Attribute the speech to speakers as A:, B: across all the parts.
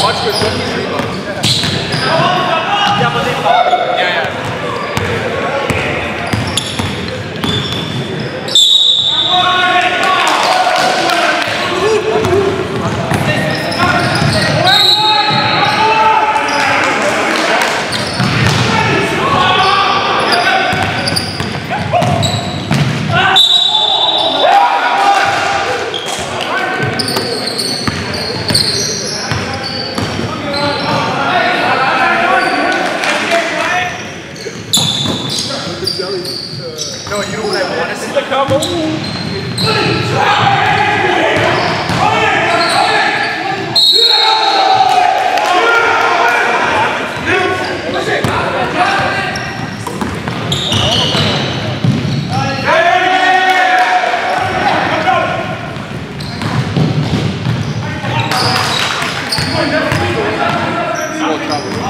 A: Pode fechar. No, you know what I want to see the combo?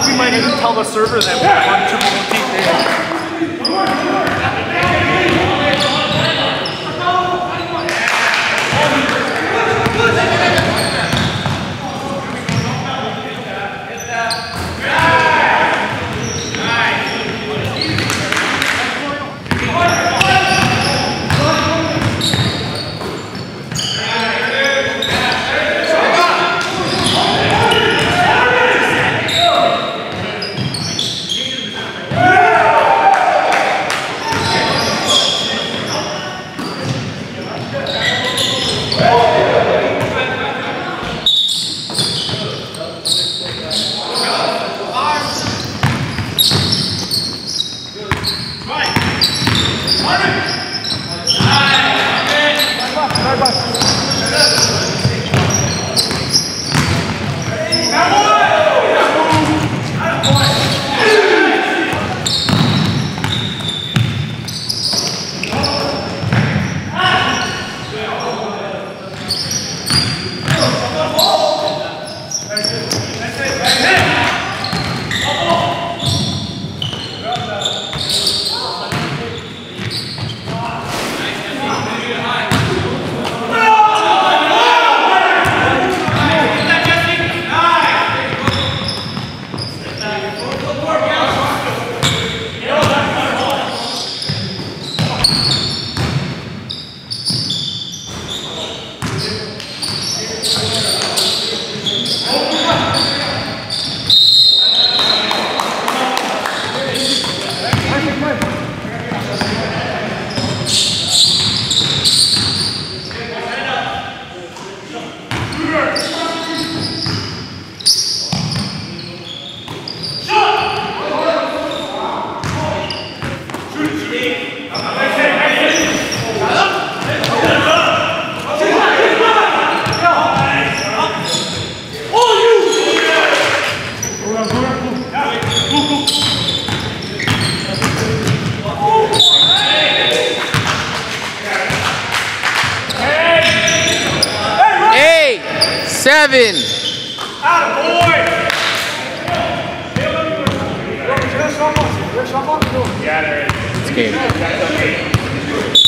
A: We might even tell the server that we won triple OT there.
B: Seven. It's game.